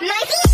Nice.